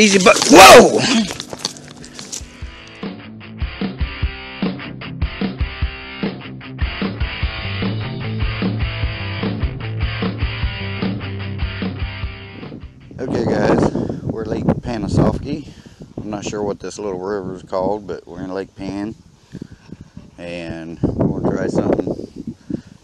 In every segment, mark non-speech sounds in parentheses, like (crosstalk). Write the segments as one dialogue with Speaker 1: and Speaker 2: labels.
Speaker 1: Easy, but whoa. Okay guys, we're Lake Panasoffkee. I'm not sure what this little river is called, but we're in Lake Pan. And we're to try something,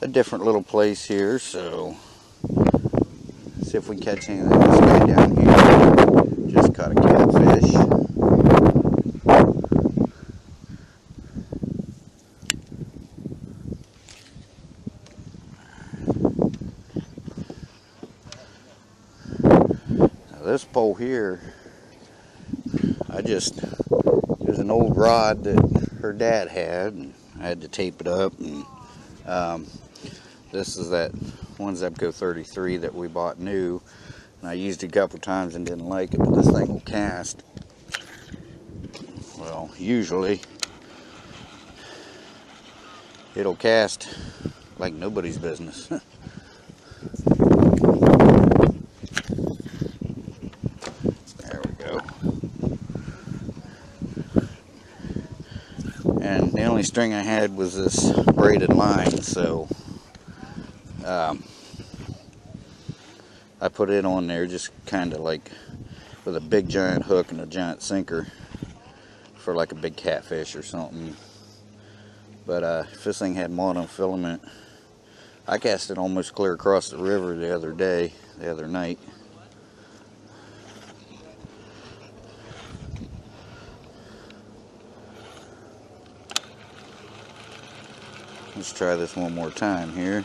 Speaker 1: a different little place here, so see if we catch anything. This guy down here catfish. Now this pole here, I just, was an old rod that her dad had, and I had to tape it up, and um, this is that one Zebco 33 that we bought new, I used it a couple times and didn't like it, but this thing will cast, well, usually, it'll cast like nobody's business. (laughs) There we go. And the only string I had was this braided line, so um, I put it on there just kind of like with a big giant hook and a giant sinker for like a big catfish or something. But uh, if this thing had monofilament, I cast it almost clear across the river the other day, the other night. Let's try this one more time here.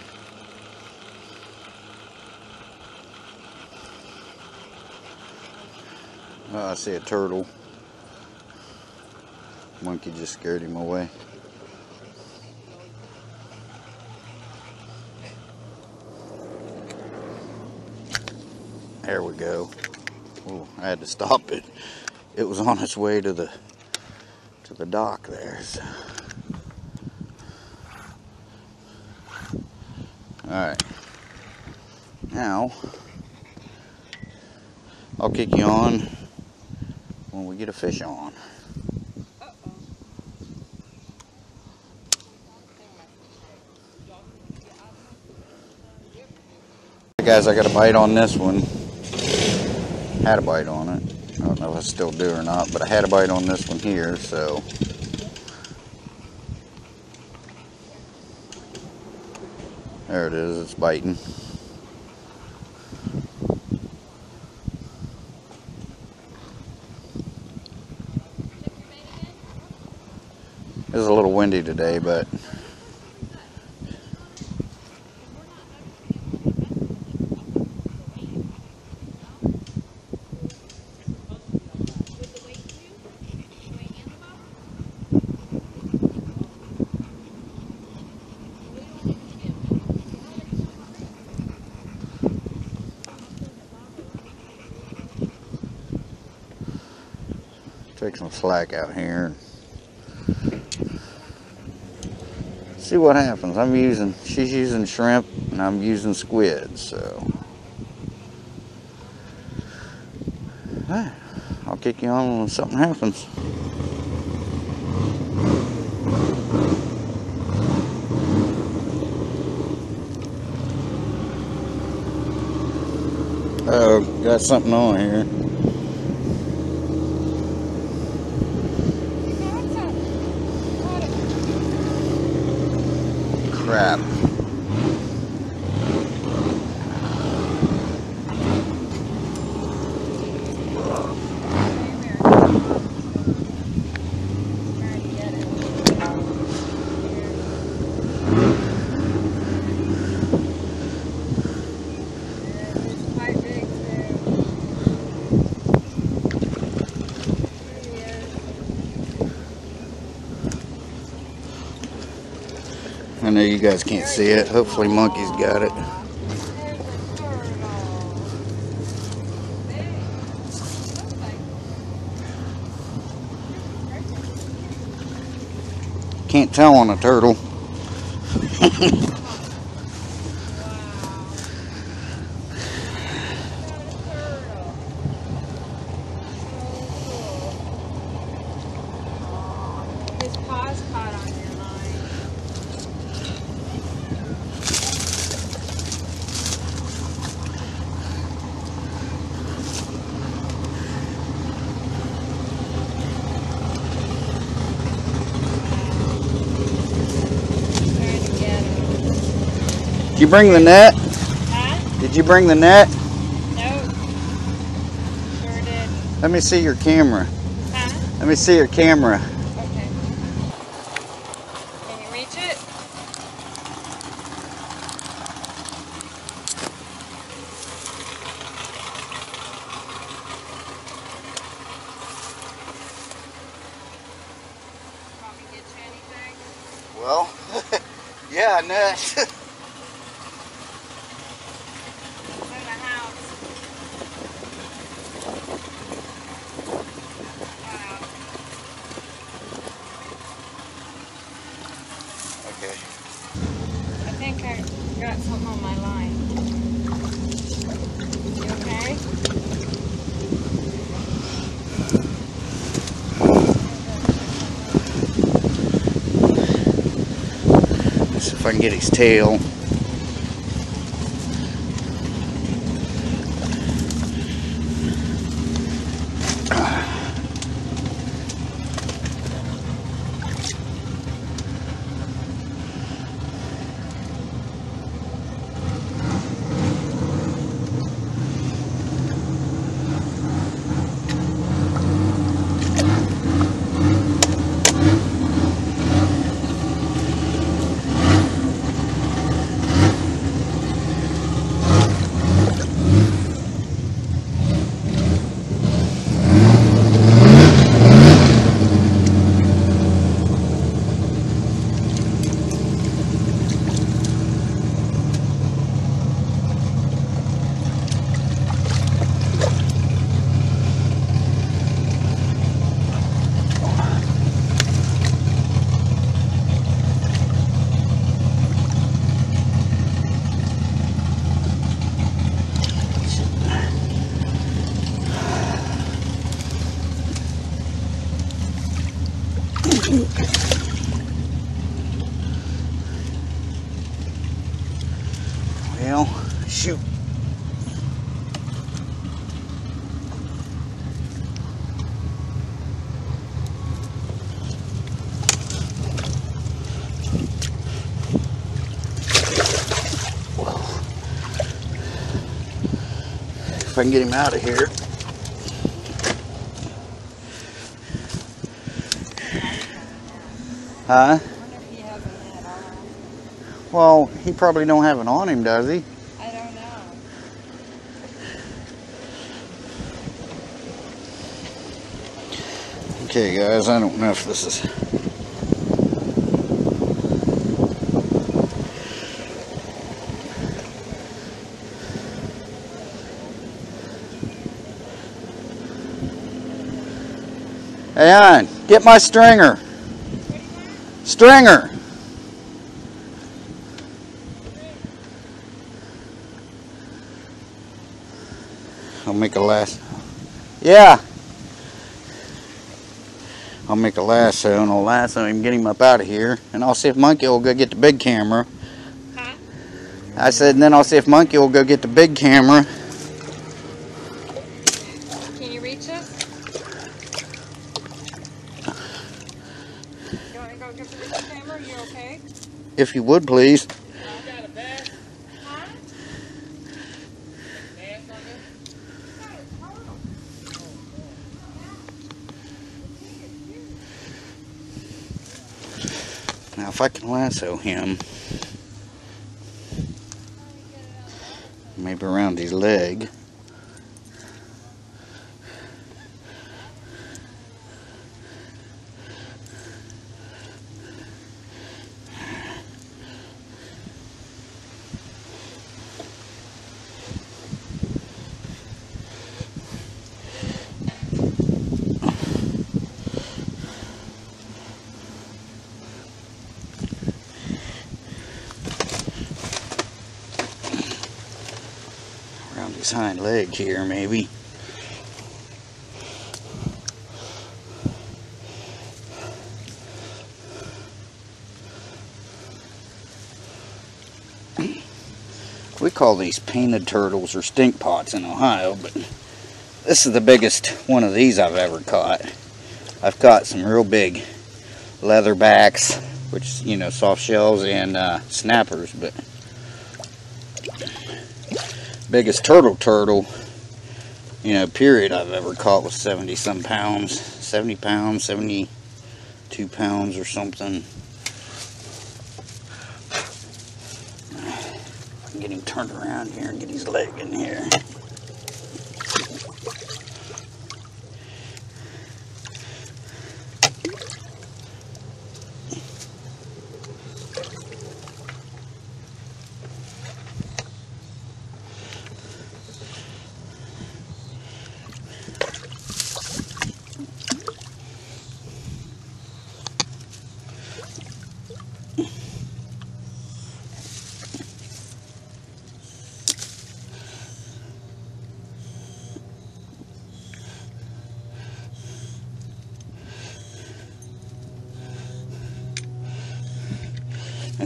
Speaker 1: Oh, I see a turtle. Monkey just scared him away. There we go. Oh, I had to stop it. It was on its way to the to the dock there. So. Alright. Now, I'll kick you on when we get a fish on. Guys, I got a bite on this one. Had a bite on it. I don't know if I still do or not, but I had a bite on this one here, so. There it is, it's biting. It's a little windy today, but take some slack out here. See what happens. I'm using, she's using shrimp and I'm using squid, so. Ah, I'll kick you on when something happens. Oh, got something on here. Crap. I know you guys can't see it. Hopefully Monkey's got it. Can't tell on a turtle. (laughs)
Speaker 2: his paws caught on your line. Trying to get him.
Speaker 1: Did you bring the net?
Speaker 2: Huh?
Speaker 1: Did you bring the net?
Speaker 2: Nope. Sure did.
Speaker 1: Let me see your camera.
Speaker 2: Huh?
Speaker 1: Let me see your camera.
Speaker 2: Okay. Can you reach it? Want get you anything?
Speaker 1: Well, (laughs) yeah, net. (laughs)
Speaker 2: It's in the house. Wow.
Speaker 1: okay.
Speaker 2: I think I got something on my line. You okay?
Speaker 1: Let's see if I can get his tail. Well, shoot. If I can get him out of here. Huh?
Speaker 2: I wonder if he has a net on.
Speaker 1: Well, he probably don't have it on him, does he?
Speaker 2: I don't know.
Speaker 1: Okay, guys, I don't know if this is. Hey, on, get my stringer. Stringer. I'll make a last. Yeah. I'll make a lasso and I'll lasso him, get him up out of here, and I'll see if Monkey will go get the big camera.
Speaker 2: Huh?
Speaker 1: I said, and then I'll see if Monkey will go get the big camera.
Speaker 2: Can you reach us? Okay?
Speaker 1: If you would, please. Now, if I can lasso him, maybe around his leg. his hind leg here maybe. We call these painted turtles or stink pots in Ohio, but this is the biggest one of these I've ever caught. I've caught some real big leatherbacks, which, you know, soft shells and uh, snappers, but biggest turtle turtle, you know, period I've ever caught was 70 some pounds, 70 pounds, 72 pounds or something. Get him turned around here and get his leg in here.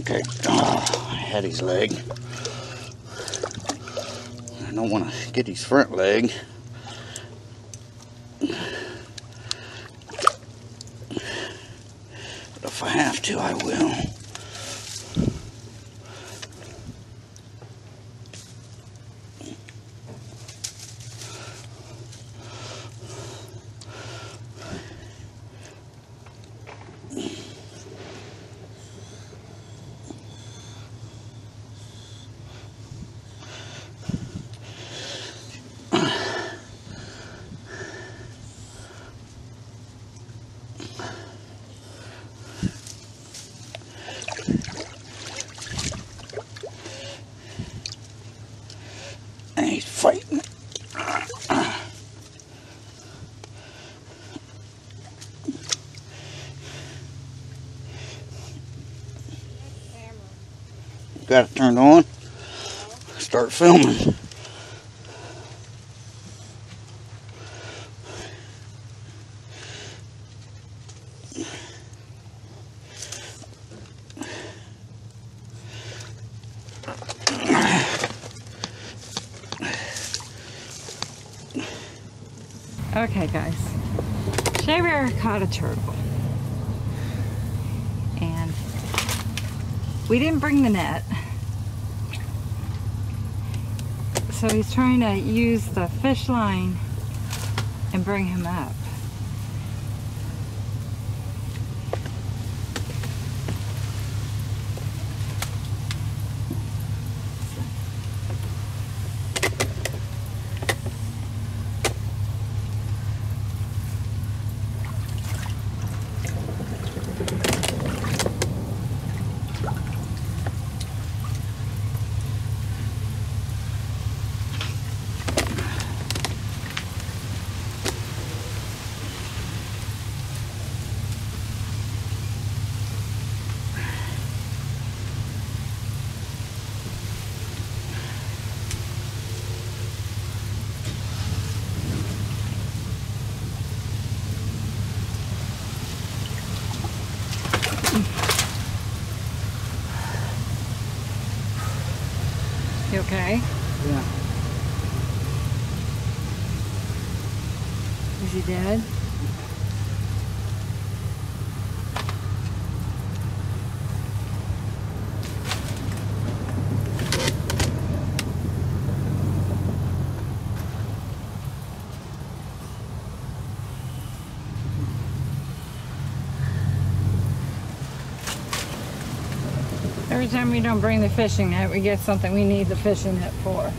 Speaker 1: Okay, his leg. I don't want to get his front leg. But if I have to, I will. And he's fighting. Got it turned on. Start filming.
Speaker 2: Okay, guys. Shay Bear caught a turtle. And we didn't bring the net. So he's trying to use the fish line and bring him up. You okay?
Speaker 1: Yeah.
Speaker 2: Dead? Every time we don't bring the fishing net, we get something we need the fishing net for.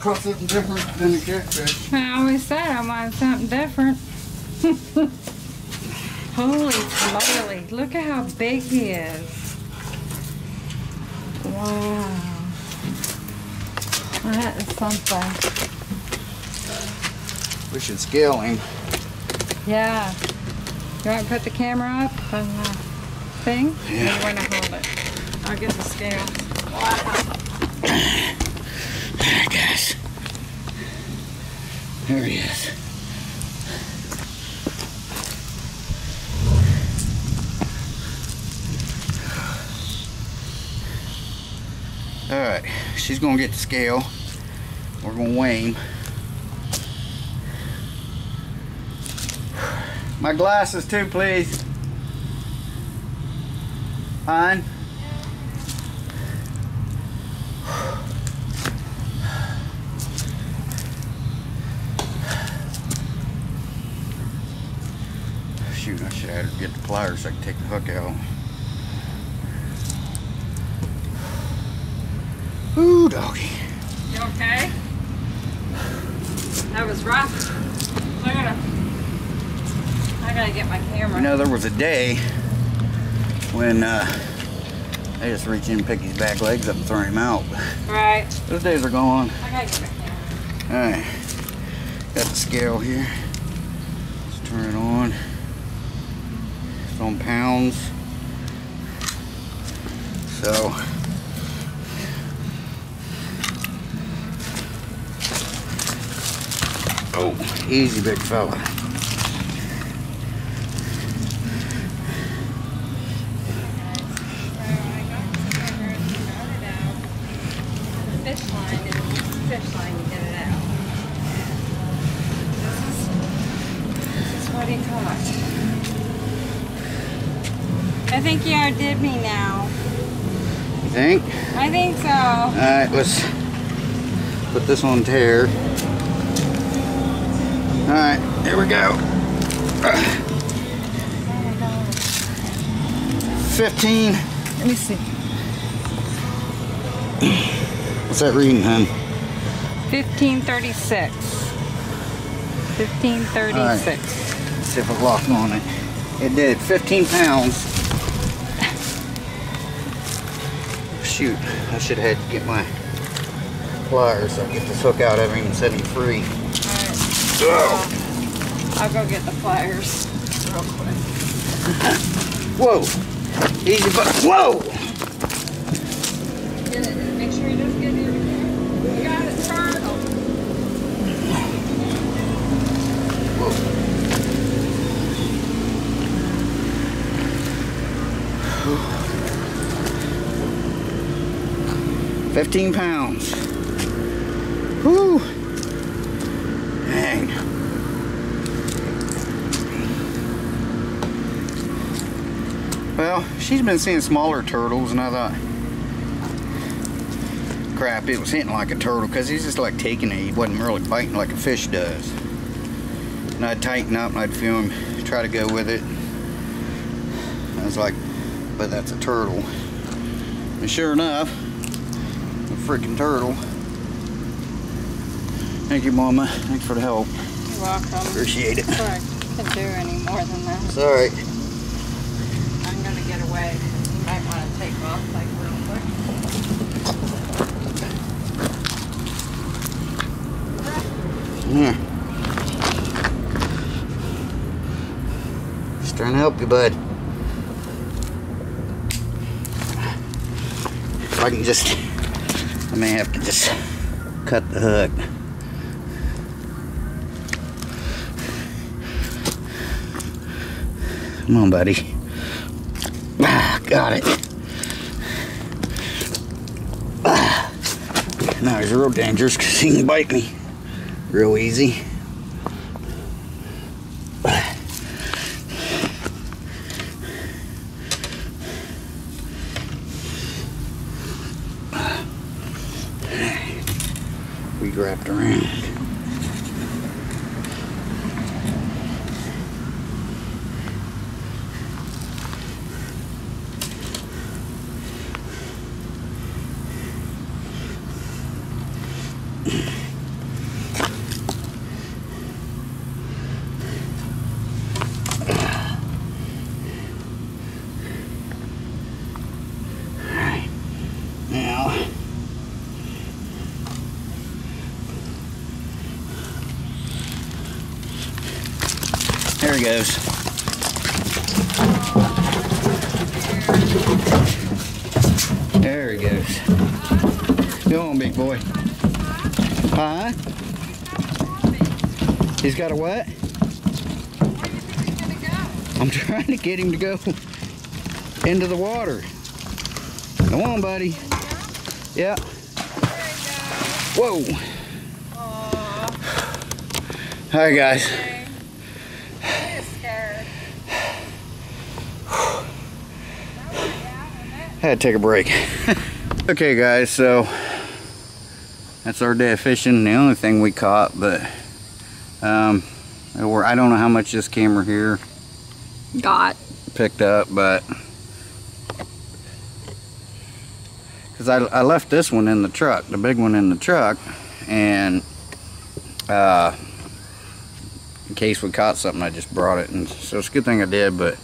Speaker 1: Caught something different than the catfish.
Speaker 2: I always said I wanted something different. (laughs) Holy moly, look at how big he is. Wow. That is something.
Speaker 1: We should scale him.
Speaker 2: Yeah. You want to put the camera up on the thing?
Speaker 1: Yeah.
Speaker 2: You want to hold it? I'll get the scale. (coughs) (coughs) (coughs)
Speaker 1: There, guys. There he is. All right, she's gonna get the scale. We're gonna weigh him. My glasses too, please. Fine. Shoot, I should have to get the pliers so I can take the hook out. Ooh, doggy.
Speaker 2: You okay? That was rough. I gotta, I gotta get my camera.
Speaker 1: You know, there was a day when uh, I just reach in, pick his back legs up, and throw him out.
Speaker 2: right.
Speaker 1: Those days are gone.
Speaker 2: I gotta get my camera.
Speaker 1: All right, got the scale here. Let's turn it on. On pounds. So. Oh, easy, big fella.
Speaker 2: Fish line and fish line to get it out. This is, this is what he caught. I think you outdid me now.
Speaker 1: You think?
Speaker 2: I think so.
Speaker 1: All right, let's put this on tear. All right, here we go. 15.
Speaker 2: Let me see.
Speaker 1: What's that reading, hun?
Speaker 2: 1536. 1536.
Speaker 1: Let's see if it locked on it. It did. 15 pounds. Shoot, I should have had to get my pliers so I get this hook out of him and set him free.
Speaker 2: Alright. I'll go get the pliers real quick. (laughs)
Speaker 1: Whoa! Easy, but whoa!
Speaker 2: Make sure you just
Speaker 1: 15 pounds. Whoo! Dang. Well, she's been seeing smaller turtles, and I thought, crap, it was hitting like a turtle, because he's just like taking it. He wasn't really biting like a fish does. And I'd tighten up, and I'd feel him try to go with it. I was like, but that's a turtle. And sure enough, freaking turtle. Thank you, Mama. Thanks for the help.
Speaker 2: You're welcome.
Speaker 1: Appreciate it.
Speaker 2: Sorry, I can't do any more than that.
Speaker 1: It's all right.
Speaker 2: I'm gonna get away. You might want to take off like real quick.
Speaker 1: Here. Just trying to help you, bud. If I can just, I may have to just cut the hook. Come on, buddy. Ah, got it. Ah. Now he's real dangerous because he can bite me real easy. We wrapped around. Alright. Now There he goes. There he goes. Go on, big boy. Huh? He's got a what? I'm trying to get him to go into the water. Come on, buddy. Yeah. Whoa. Hi, guys.
Speaker 2: scared.
Speaker 1: Had to take a break. (laughs) okay guys, so that's our day of fishing. The only thing we caught, but um, or I don't know how much this camera here
Speaker 2: Got.
Speaker 1: picked up, but because I, I left this one in the truck, the big one in the truck, and uh, in case we caught something, I just brought it, and so it's a good thing I did. But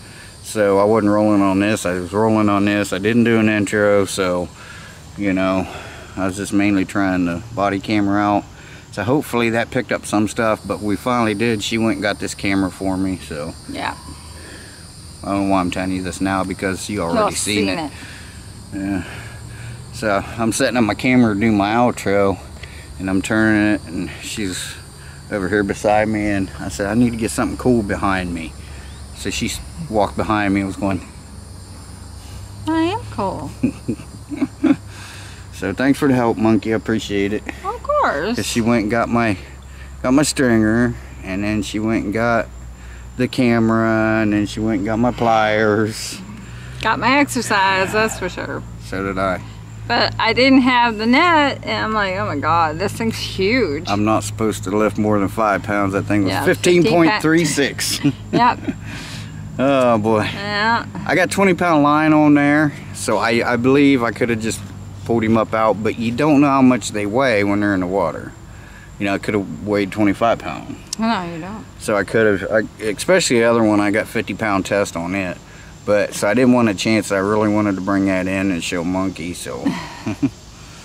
Speaker 1: so I wasn't rolling on this; I was rolling on this. I didn't do an intro, so you know, I was just mainly trying the body camera out. So hopefully that picked up some stuff, but we finally did. She went and got this camera for me, so
Speaker 2: Yeah.
Speaker 1: I don't know why I'm telling you this now because you already
Speaker 2: Y'all
Speaker 1: seen, it. Yeah. So I'm setting up my camera to do my outro and I'm turning it and she's over here beside me and I said I need to get something cool behind me. So she walked behind me and was going,
Speaker 2: I am cool. (laughs)
Speaker 1: so thanks for the help monkey, I appreciate it.
Speaker 2: Of course.
Speaker 1: 'Cause she went and got my got my stringer and then she went and got the camera and then she went and got my pliers.
Speaker 2: Got my exercise, that's for sure.
Speaker 1: So did I.
Speaker 2: But I didn't have the net, and I'm like, oh my god, this thing's huge.
Speaker 1: I'm not supposed to lift more than five pounds. That thing was
Speaker 2: Yeah,
Speaker 1: 15.36. (laughs)
Speaker 2: yep.
Speaker 1: Oh boy.
Speaker 2: Yeah.
Speaker 1: I got 20 pound line on there. So I, I believe I could have just pulled him up out, but you don't know how much they weigh when they're in the water. You know, it could have weighed 25 pounds.
Speaker 2: No, you don't.
Speaker 1: So I could have, especially the other one, I got 50 pound test on it. But so I didn't want a chance. I really wanted to bring that in and show monkey. So, (laughs)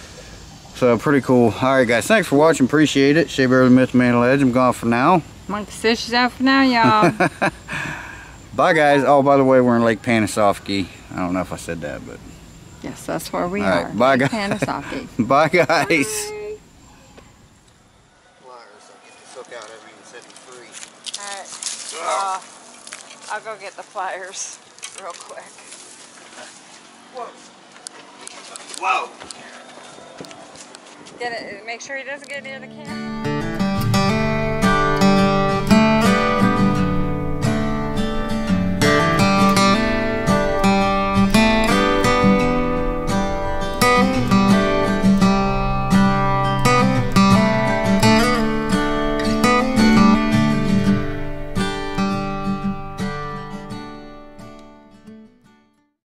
Speaker 1: (laughs) so pretty cool. All right, guys. Thanks for watching. Appreciate it. Shea Bear the Myth Man Ledge. I'm gone for now.
Speaker 2: Monkey stitches out for now, y'all. (laughs)
Speaker 1: Bye, guys. Oh, by the way, we're in Lake Panasoffkee. I don't know if I said that, but
Speaker 2: yes, that's where we
Speaker 1: All right,
Speaker 2: are.
Speaker 1: bye,
Speaker 2: Lake
Speaker 1: guys.
Speaker 2: Panisaki. (laughs)
Speaker 1: bye, guys.
Speaker 2: Bye. Alright, uh, I'll go get the pliers real quick.
Speaker 1: Whoa.
Speaker 2: Get it. Make sure he doesn't get near the camera.